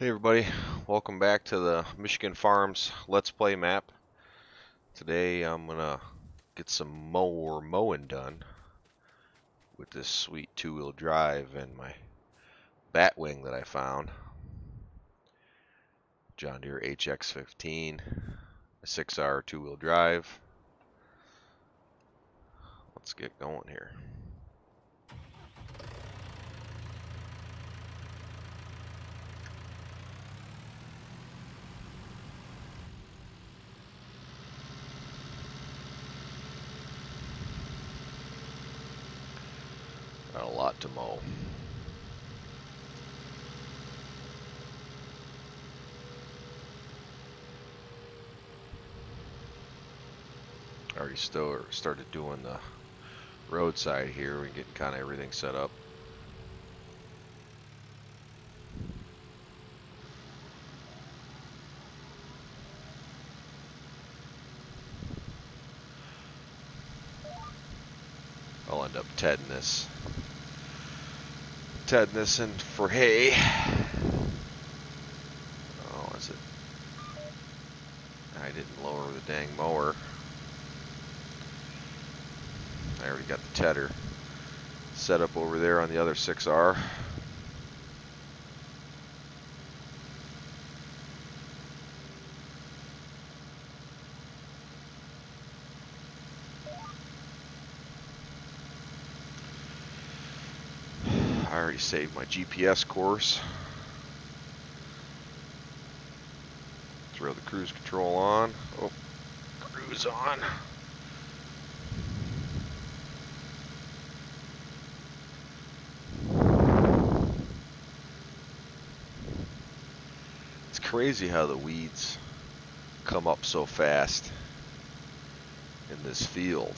Hey everybody, welcome back to the Michigan Farms Let's Play map. Today I'm gonna get some mower mowing done with this sweet two-wheel drive and my Batwing that I found. John Deere HX15, a 6R two-wheel drive. Let's get going here. Mow. Already sto- started doing the roadside here. We're getting kind of everything set up. I'll end up tedding this. Tedding this in for hay. Oh, is it? I didn't lower the dang mower. I already got the tedder set up over there on the other 6R. Saved my GPS course. Throw the cruise control on. Oh, cruise on. It's crazy how the weeds come up so fast in this field.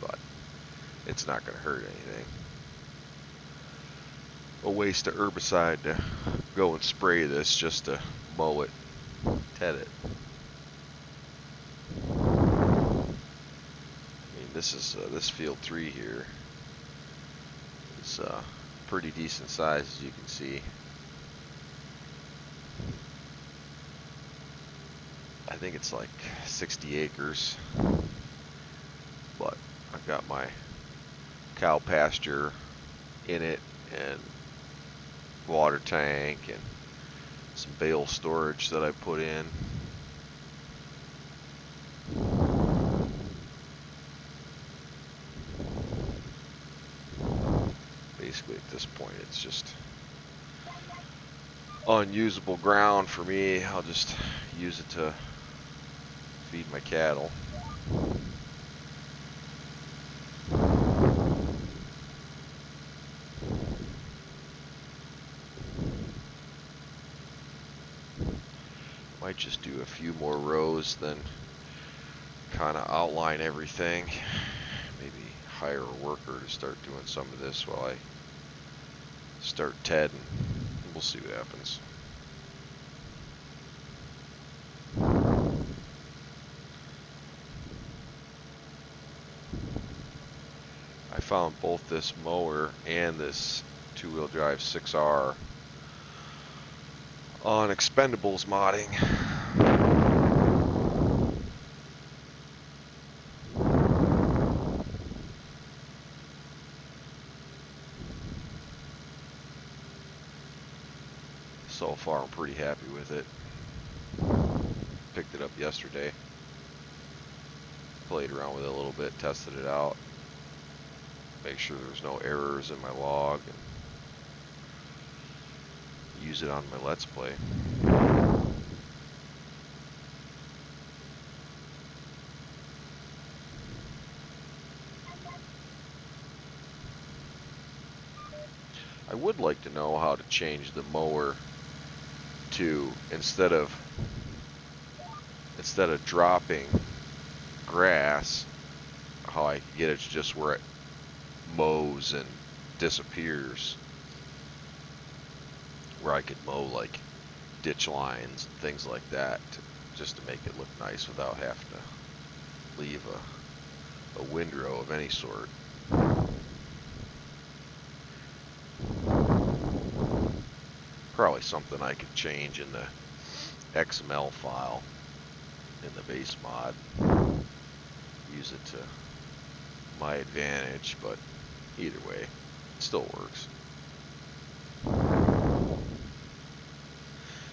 But it's not going to hurt anything. A waste of herbicide to go and spray this just to mow it, ted it. I mean, this is uh, this field three here. It's uh, pretty decent size, as you can see. I think it's like 60 acres, but I've got my cow pasture in it and water tank and some bale storage that I put in. Basically at this point it's just unusable ground for me. I'll just use it to feed my cattle. Might just do a few more rows, then kind of outline everything. Maybe hire a worker to start doing some of this while I start Ted, and we'll see what happens. I found both this mower and this two-wheel drive 6R on Expendables modding. So far, I'm pretty happy with it. Picked it up yesterday. Played around with it a little bit, tested it out. Make sure there's no errors in my log. And use it on my Let's Play. I would like to know how to change the mower to instead of instead of dropping grass how I get it to just where it mows and disappears where I could mow like ditch lines and things like that to, just to make it look nice without having to leave a, a windrow of any sort. probably something I could change in the XML file in the base mod. Use it to my advantage, but either way, it still works.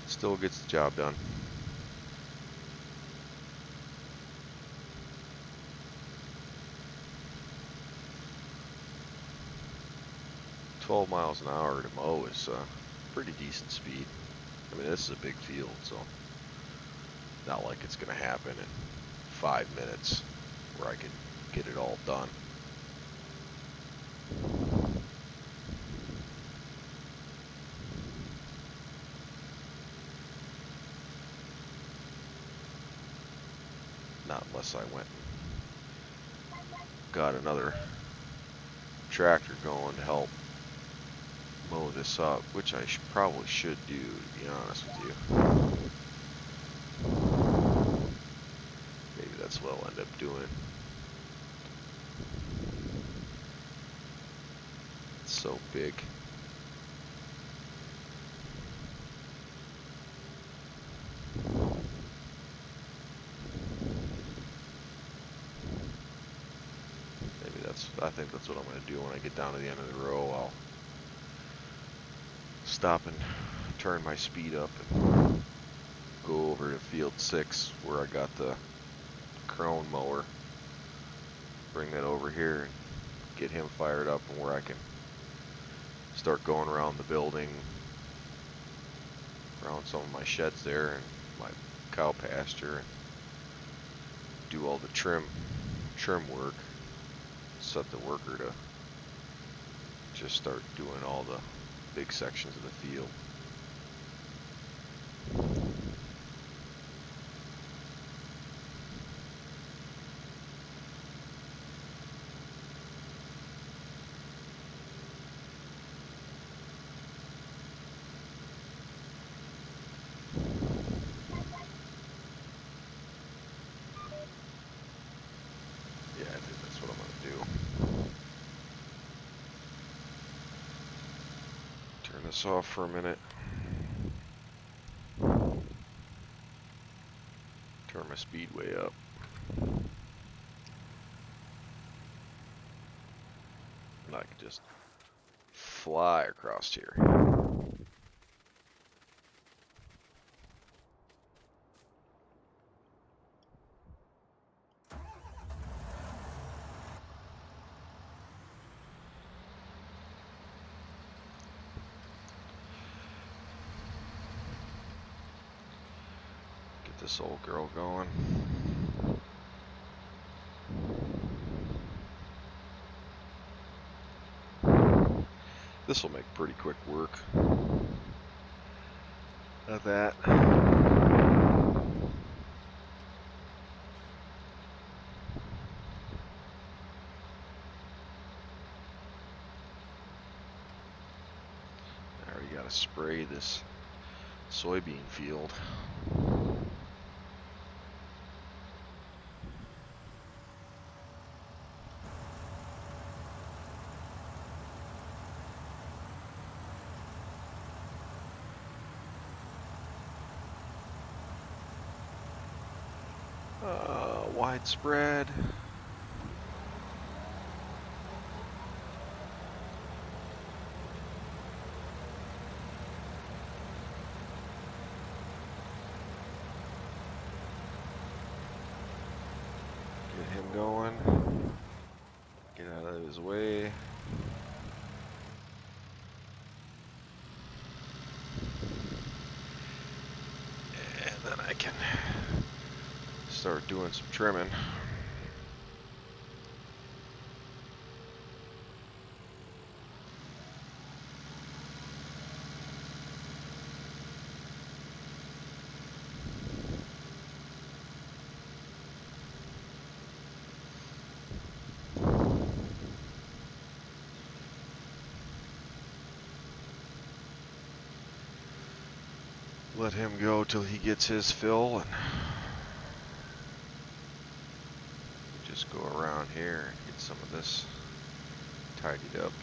Still gets the job done. Twelve miles an hour to mow is uh, pretty decent speed. I mean, this is a big field, so not like it's going to happen in five minutes where I can get it all done. Not unless I went got another tractor going to help mow this up, which I probably should do, to be honest with you. Maybe that's what I'll end up doing. It's so big. Maybe that's, I think that's what I'm going to do when I get down to the end of the row. I'll stop and turn my speed up and go over to field six where I got the Krone mower. Bring that over here and get him fired up and where I can start going around the building, around some of my sheds there and my cow pasture and do all the trim trim work. Set the worker to just start doing all the big sections of the field. Yeah, I think that's what I'm gonna do. Turn this off for a minute. Turn my speed way up. And I can just fly across here. Get this old girl going. This will make pretty quick work of that. I already got to spray this soybean field. Uh, widespread. Get him going. Get out of his way. And then I can start trimming. Let him go till he gets his fill and just go around here and get some of this tidied up.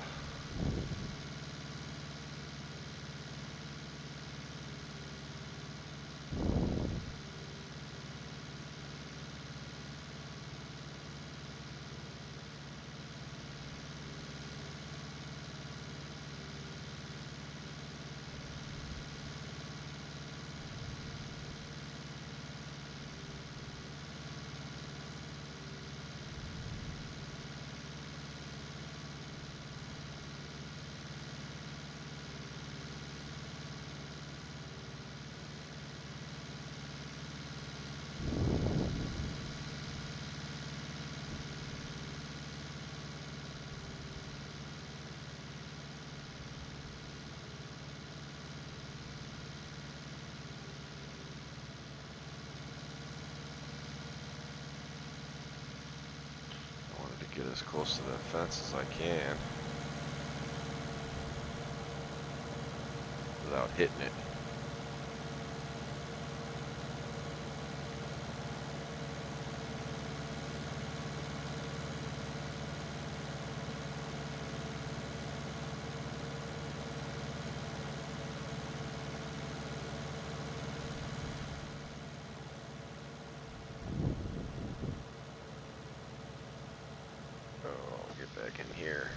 Close to the fence as I can. Without hitting it. here.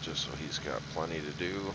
just so he's got plenty to do.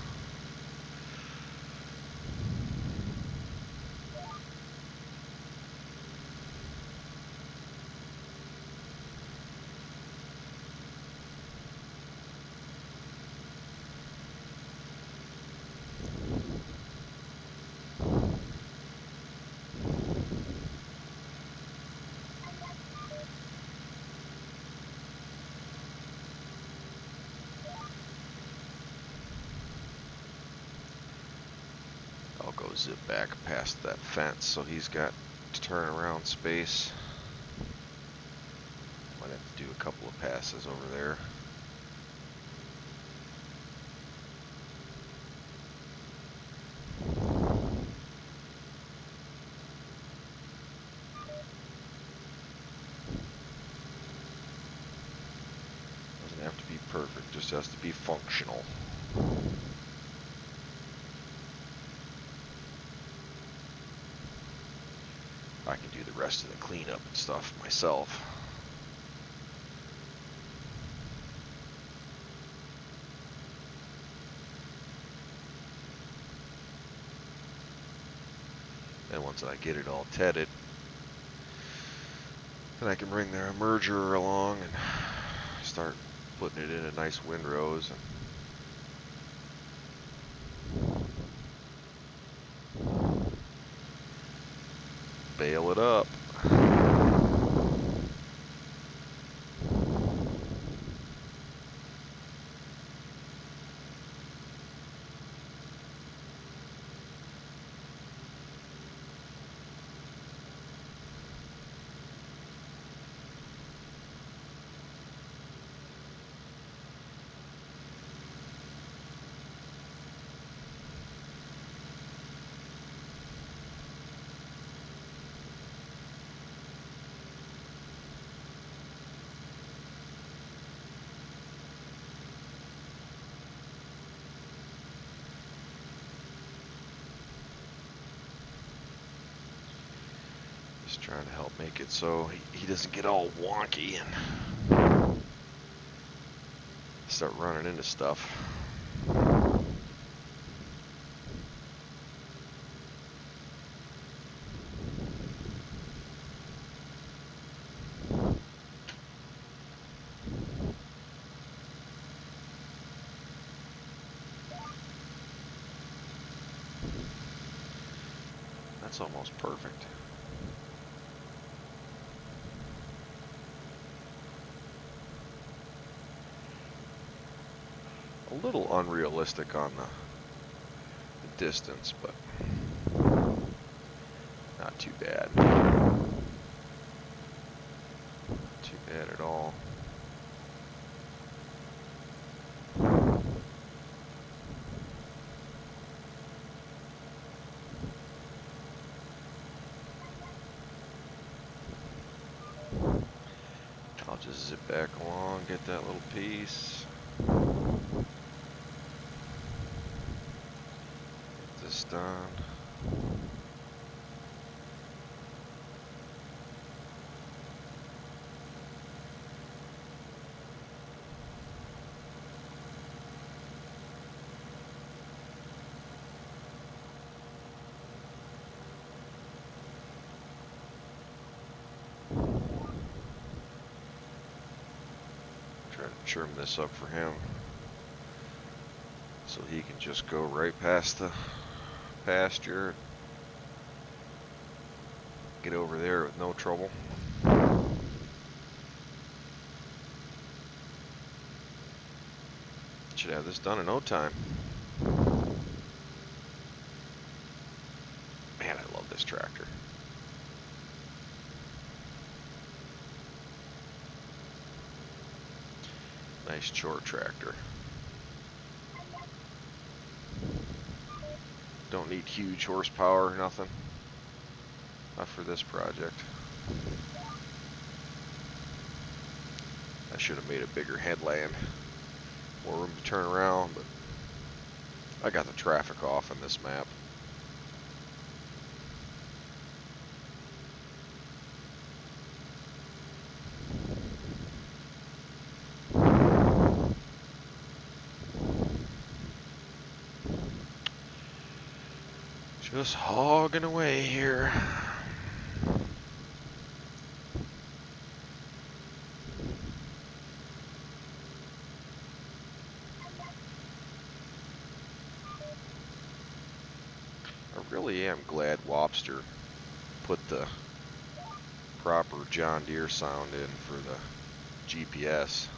Zip back past that fence so he's got to turn around space. Might have to do a couple of passes over there. Doesn't have to be perfect, just has to be functional. Rest of the cleanup and stuff myself. And once I get it all tedded, then I can bring the emerger along and start putting it in a nice windrows and bale it up. Trying to help make it so he, he doesn't get all wonky and start running into stuff. That's almost perfect. A little unrealistic on the, the distance, but not too bad. Not too bad at all. I'll just zip back along, get that little piece. Done. Try to trim this up for him so he can just go right past the pasture get over there with no trouble. Should have this done in no time. Man I love this tractor. Nice chore tractor Don't need huge horsepower, or nothing. Not for this project. I should have made a bigger headland. More room to turn around, but I got the traffic off on this map. Just hogging away here. I really am glad Wopster put the proper John Deere sound in for the GPS.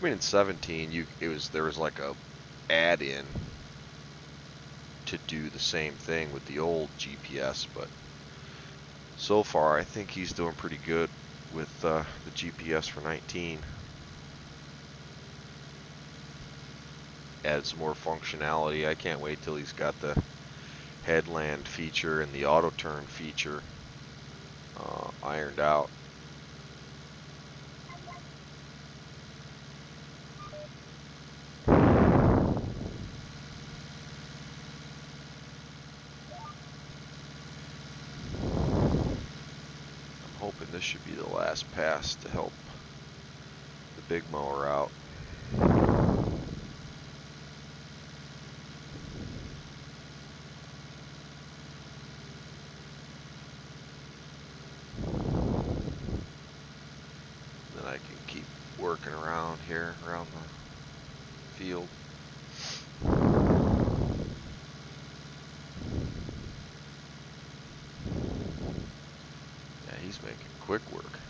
I mean, in 17, you it was there was like a add-in to do the same thing with the old GPS, but so far I think he's doing pretty good with uh, the GPS for 19. Added some more functionality. I can't wait till he's got the headland feature and the auto turn feature uh, ironed out. this should be the last pass to help the big mower. Then I can keep working around here, around the field. quick work.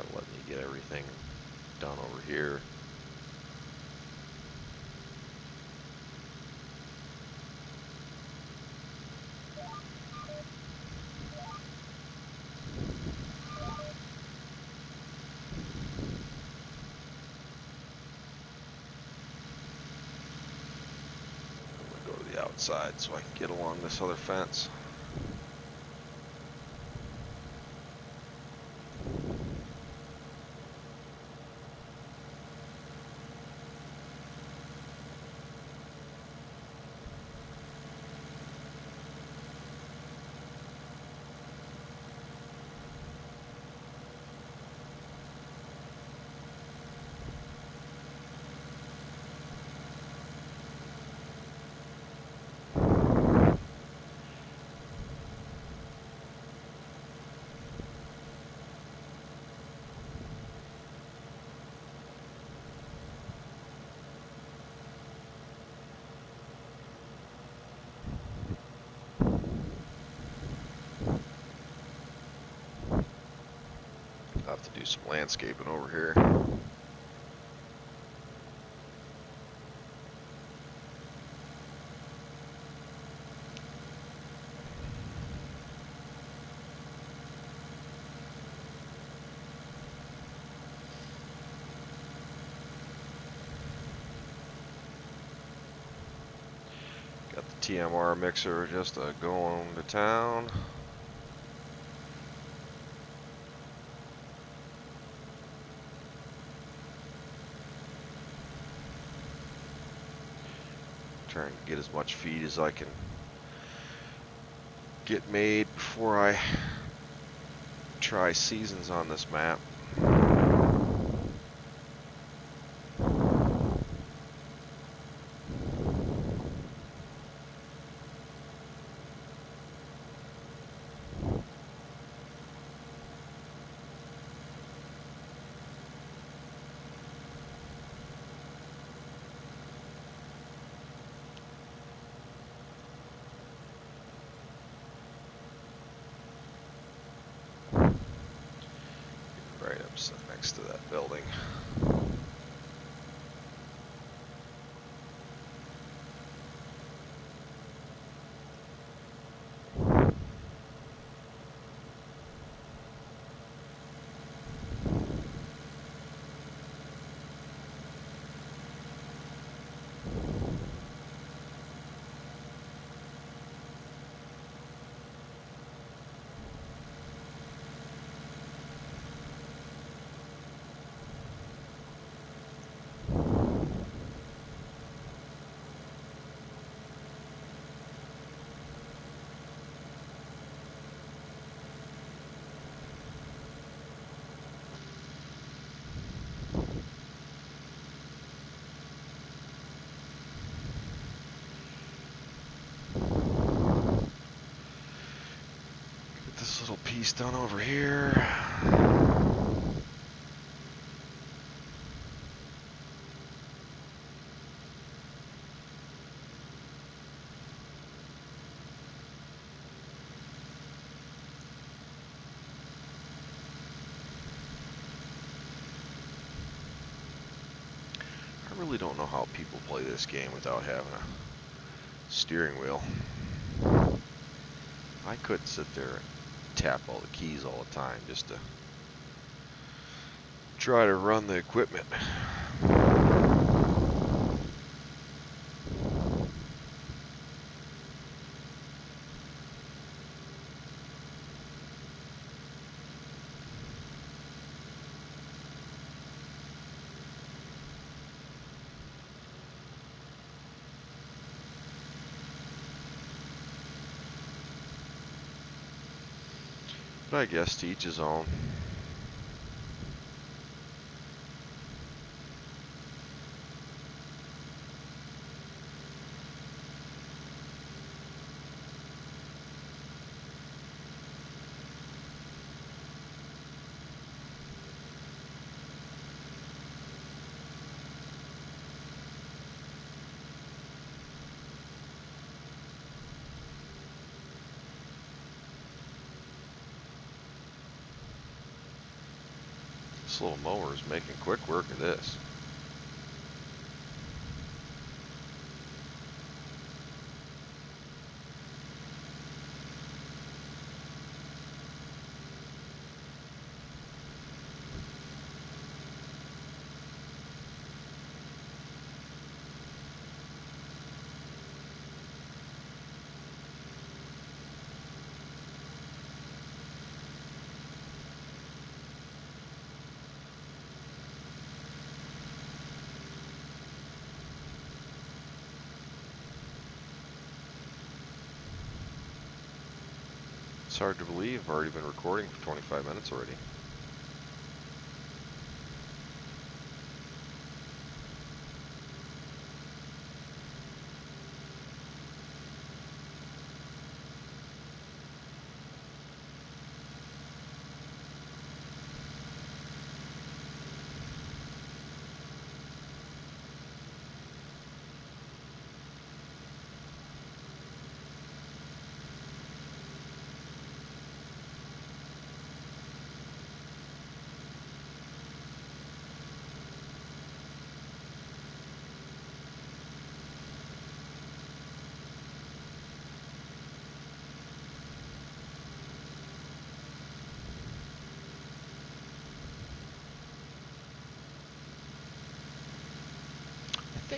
That'll let me get everything done over here. go to the outside so I can get along this other fence. Have to do some landscaping over here. Got the TMR mixer just uh, going to town. Trying to get as much feed as I can get made before I try seasons on this map. Right up s- next to that building. Get piece done over here. I really don't know how people play this game without having a steering wheel. I couldn't sit there tap all the keys all the time just to try to run the equipment. I guess to each his own. Little mower is making quick work of this. It's hard to believe I've already been recording for 25 minutes already.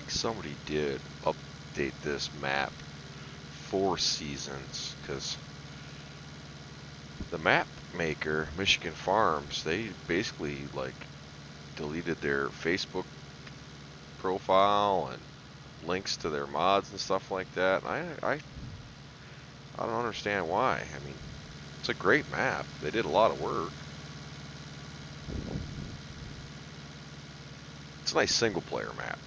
Think somebody did update this map for seasons because the map maker, Michigan Farms, they basically like deleted their Facebook profile and links to their mods and stuff like that. I, I, I don't understand why. I mean, it's a great map. They did a lot of work. It's a nice single player map.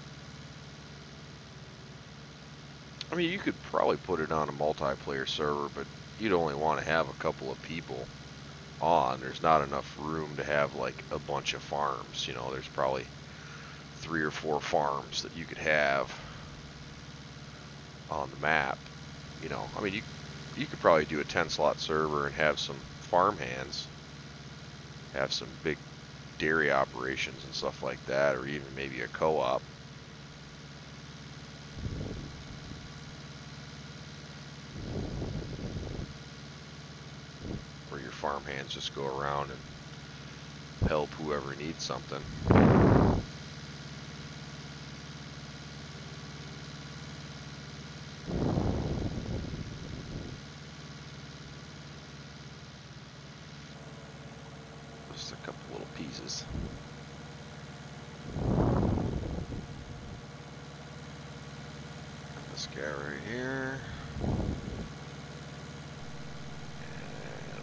I mean, you could probably put it on a multiplayer server, but you'd only want to have a couple of people on. There's not enough room to have like a bunch of farms. You know, there's probably three or four farms that you could have on the map. You know, I mean, you you could probably do a 10 slot server and have some farm hands, have some big dairy operations and stuff like that, or even maybe a co-op. Where your farm hands just go around and help whoever needs something. Just a couple little pieces. This guy right here. And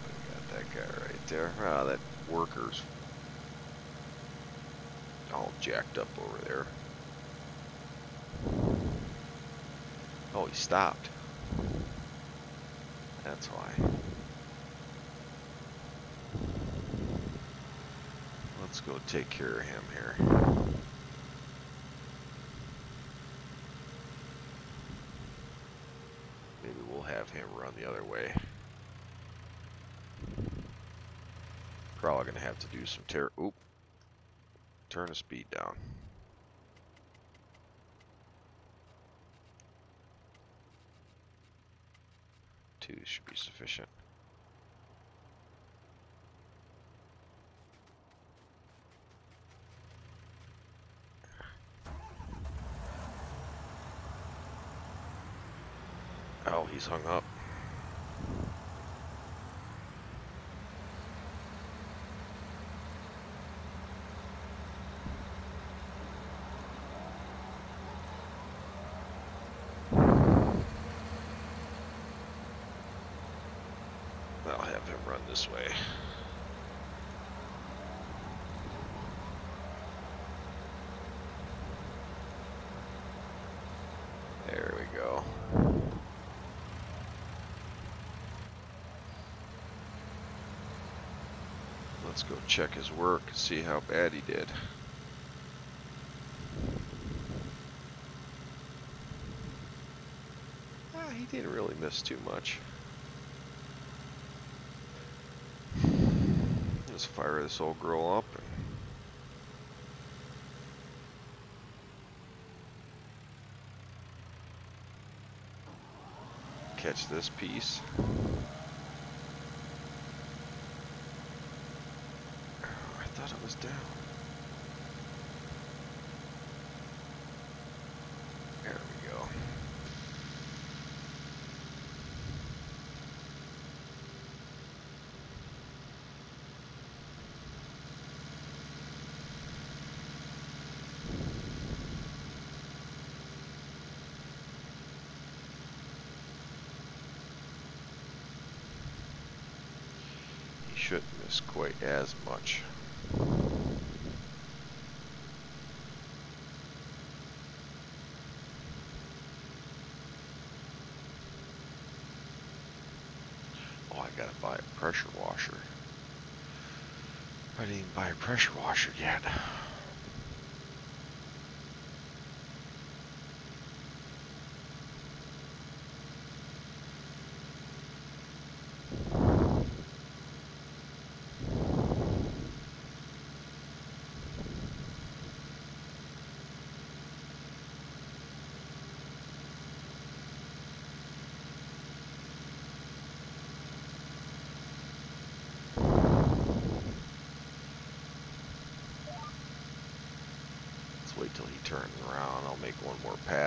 we got that guy right there. Ah, that worker's all jacked up over there. Oh, he stopped. That's why. Let's go take care of him here. Maybe we'll have him run the other way. Probably gonna have to do some tear. Oop. Turn the speed down. Two should be sufficient. Oh, he's hung up. I'll have him run this way. There we go. Let's go check his work and see how bad he did. Ah, he didn't really miss too much. Let's fire this old girl up. Catch this piece. I thought it was down. There we go. He shouldn't miss quite as much. Oh, I gotta buy a pressure washer. I didn't buy a pressure washer yet.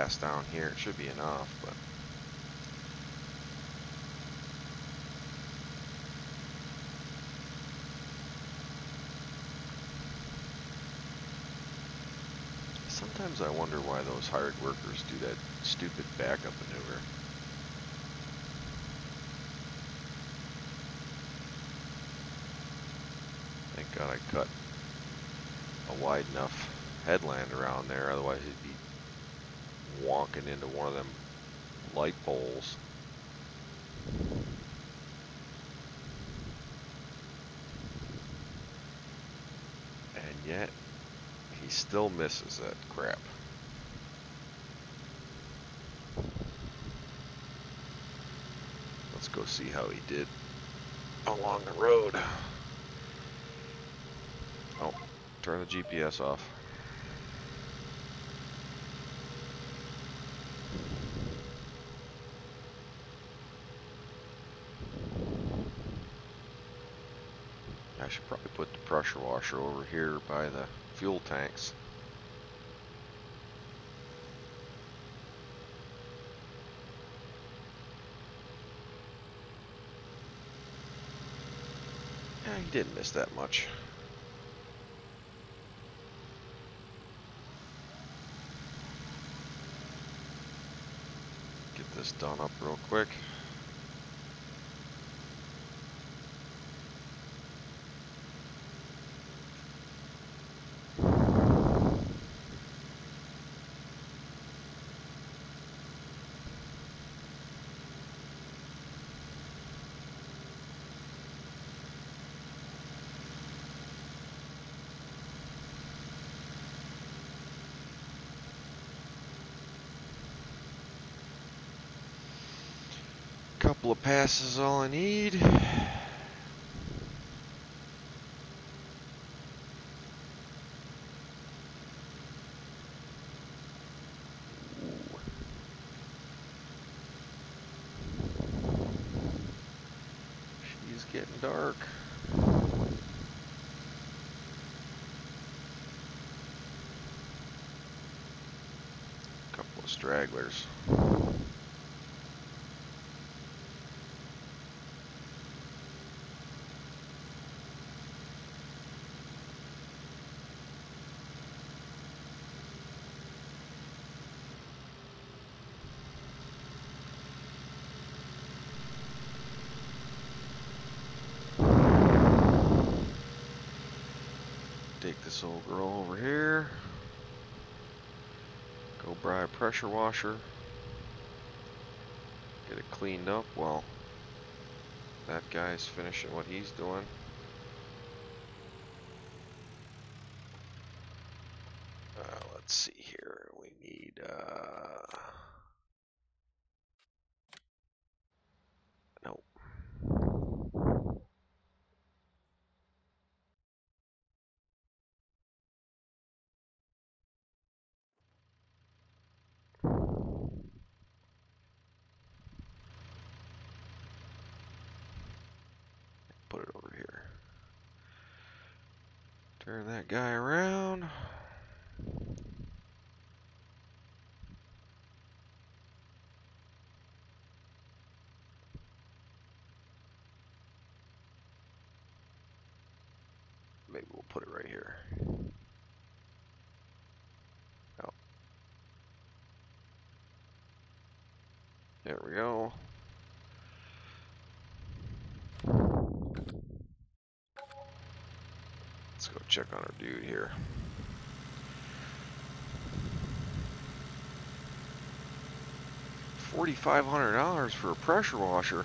Pass down here. It should be enough, but Sometimes I wonder why those hired workers do that stupid backup maneuver. Thank God I cut a wide enough headland around there, otherwise he'd be wonking into one of them light poles. And yet, he still misses that crap. Let's go see how he did along the road. Oh, turn the GPS off. I should probably put the washer over here by the fuel tanks. Yeah, he didn't miss that much. Get this done up real quick. Couple of passes all I need. Ooh. She's getting dark. Couple of stragglers. Take this old girl over here. Go buy a pressure washer. Get it cleaned up while that guy's finishing what he's doing. Uh, let's see here. We need uh nope. Put it over here. Turn that guy around. Maybe we'll put it right here. Oh. There we go. Let's go check on our dude here. Forty-five hundred dollars for a pressure washer.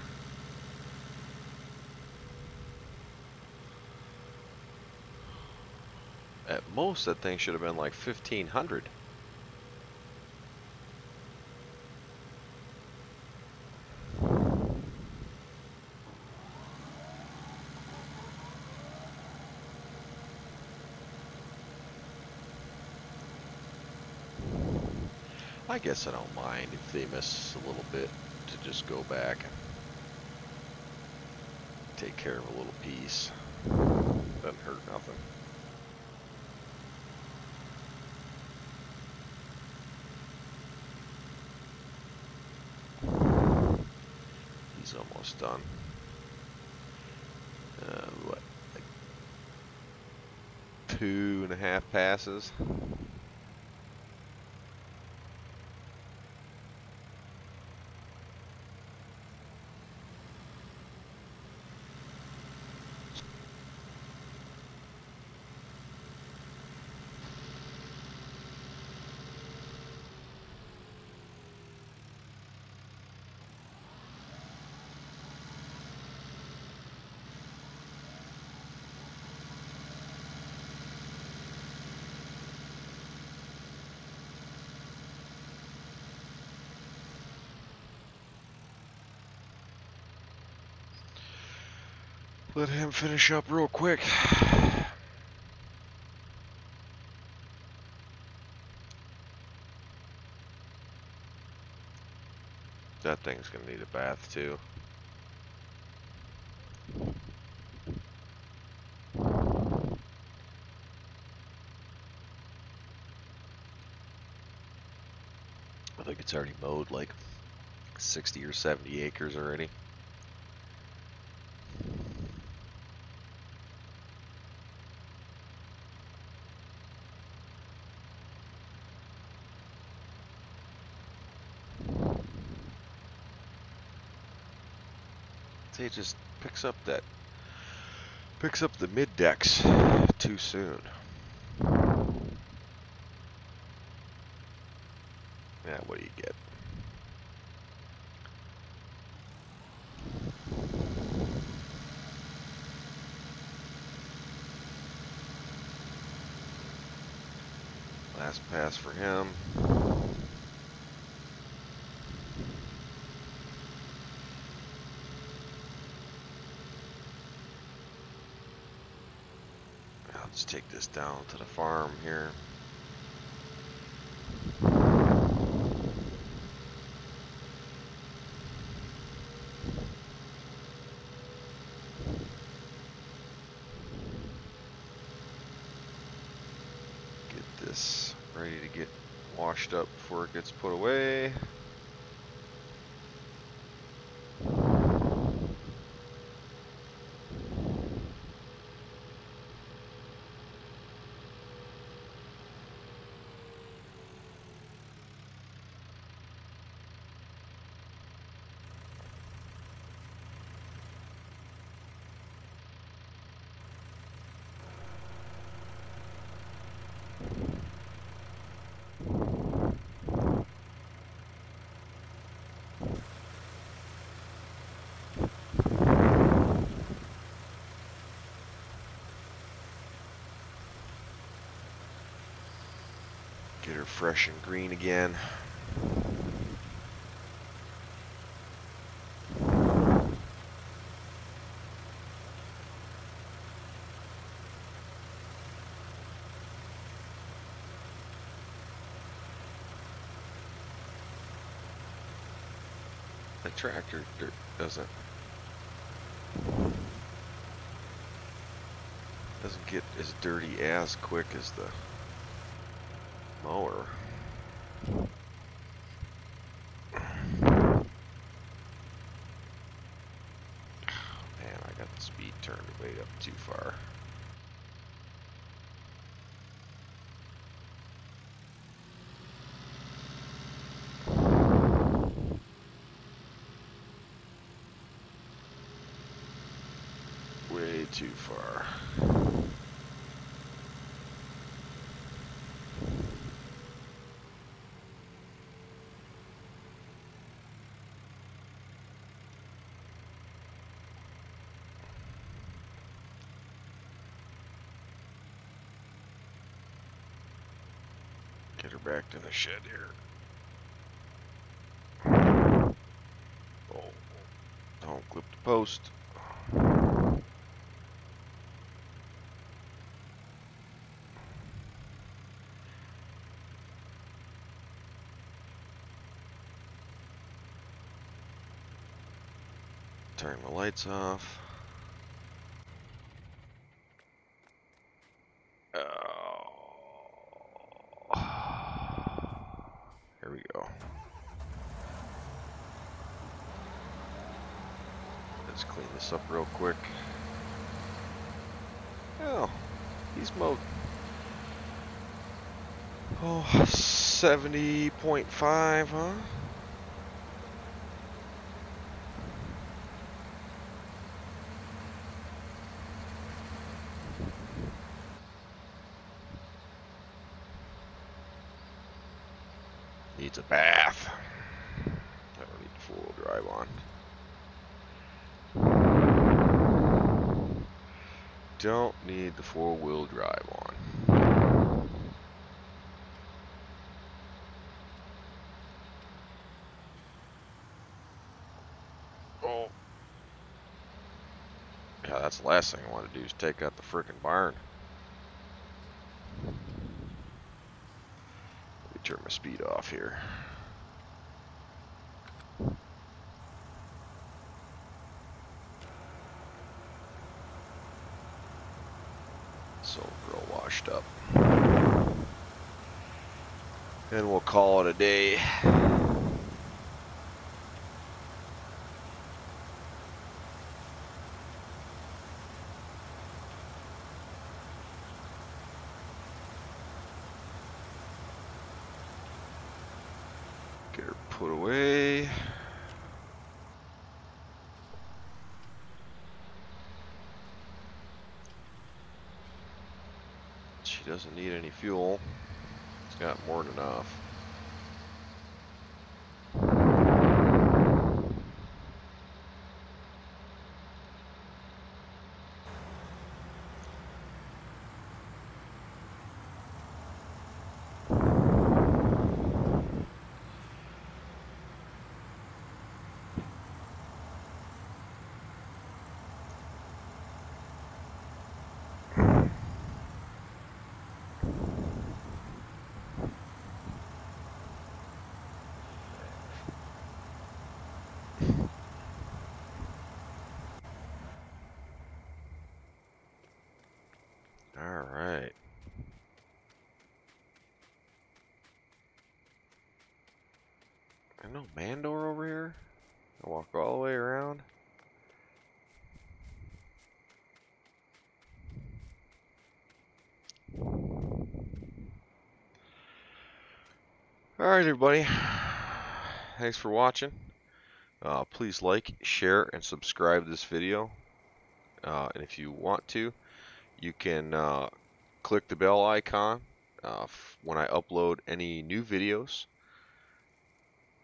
At most, that thing should have been like fifteen hundred. I guess I don't mind if they miss a little bit to just go back and take care of a little piece. Doesn't hurt nothing. He's almost done. Uh, what? Like two and a half passes. Let him finish up real quick. That thing's gonna need a bath too. I think it's already mowed like 60 or 70 acres already. It just picks up that picks up the mid decks too soon. Yeah, what do you get? Last pass for him. Now Let's take this down to the farm here. Get this ready to get washed up before it gets put away. Get fresh and green again. The tractor doesn't doesn't get as dirty as quick as the Man, I got the speed turned way up too far. Way too far. Her back to the shed here. Oh, oh, don't clip the post. Turn the lights off. Oh. Here we go. Let's clean up real quick. Oh, he's mowed. Oh, 70.5, huh? Needs a bath. I don't need four-wheel drive on. Don't need the four-wheel drive on. Oh. Yeah, that's the last thing I want to do is take out the freaking barn. Let me turn my speed off here. So real washed up. And we'll call it a day. Get her put away. She doesn't need any fuel. It's got more than enough. All right. I know Mandor over here. I walk all the way around. All right, everybody. Thanks for watching. Uh, please like, share, and subscribe this video. Uh, and if you want to, you can uh, click the bell icon uh, when I upload any new videos.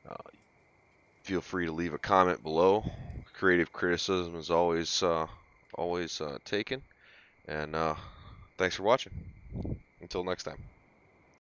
Uh, feel free to leave a comment below. Creative criticism is always uh, always uh, taken. And uh, thanks for watching. Until next time.